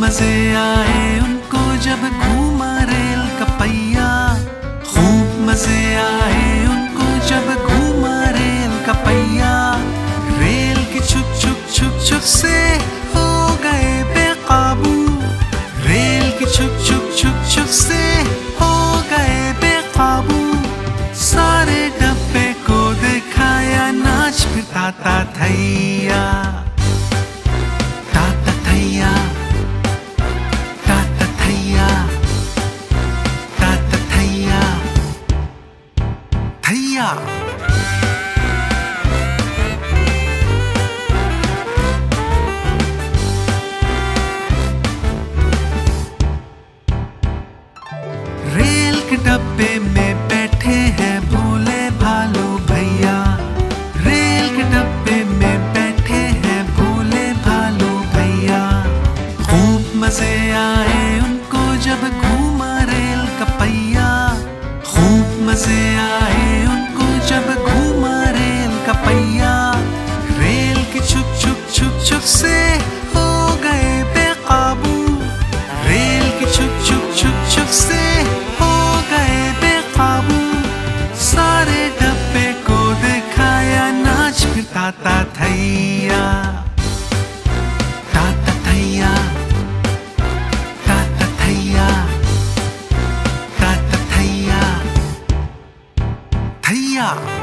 मज़े आए उनको जब घूमा रेल का पहिया। खूब मज़े आए उनको जब घूमा रेल का पहिया। रेल की छुप छुप छुप छुप से हो गए बेकाबू। रेल की छुप छुप छुप छुप से हो गए बेकाबू। सारे डब्बे को दिखाया, नाच फिर था थई रेल के डब्बे में बैठे हैं भोले भालू भैया। रेल के डब्बे में बैठे हैं भोले भालू भैया। खूब मज़े आए उनको जब घूमा रेल का पहिया। खूब मज़े आए ta ta thay ta ta thay ta ta thay ta ta thay ra